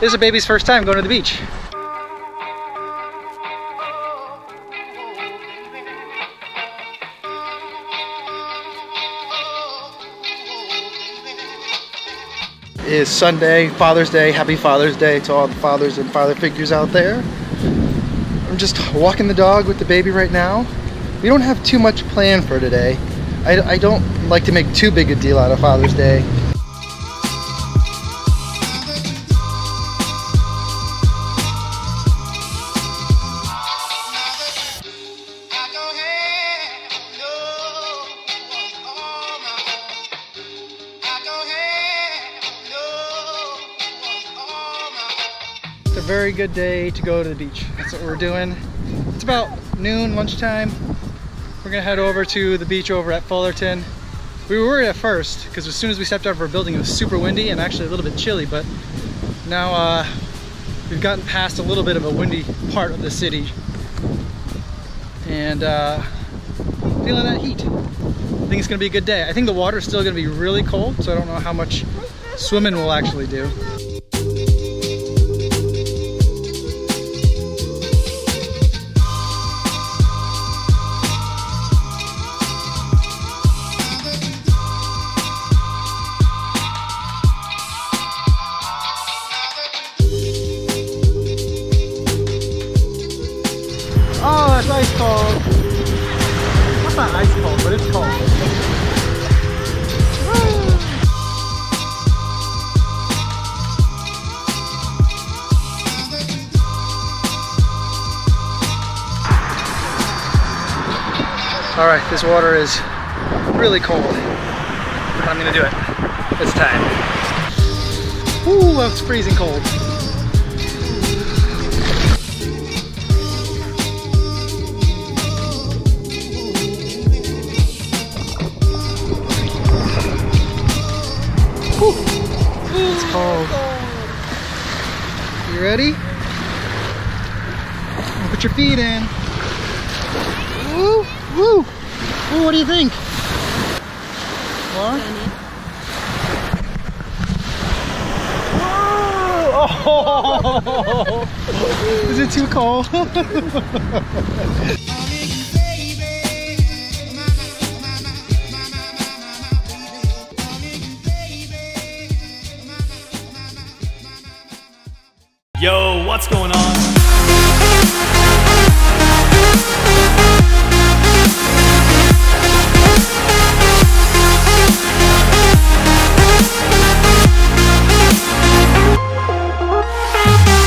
This is a baby's first time going to the beach. is Sunday, Father's Day. Happy Father's Day to all the fathers and father figures out there. I'm just walking the dog with the baby right now. We don't have too much planned for today. I, I don't like to make too big a deal out of Father's Day. It's a very good day to go to the beach. That's what we're doing. It's about noon, lunchtime. We're gonna head over to the beach over at Fullerton. We were worried at first because as soon as we stepped out of our building it was super windy and actually a little bit chilly, but now uh, we've gotten past a little bit of a windy part of the city and uh, feeling that heat. I think it's gonna be a good day. I think the water is still gonna be really cold, so I don't know how much swimming we'll actually do. It's ice cold. That's not ice cold, but it's cold. All right, this water is really cold. But I'm gonna do it. It's time. Ooh, that's freezing cold. It's cold. You ready? Put your feet in. Woo, woo. Ooh, what do you think? Oh! Is it too cold? Yo, what's going on?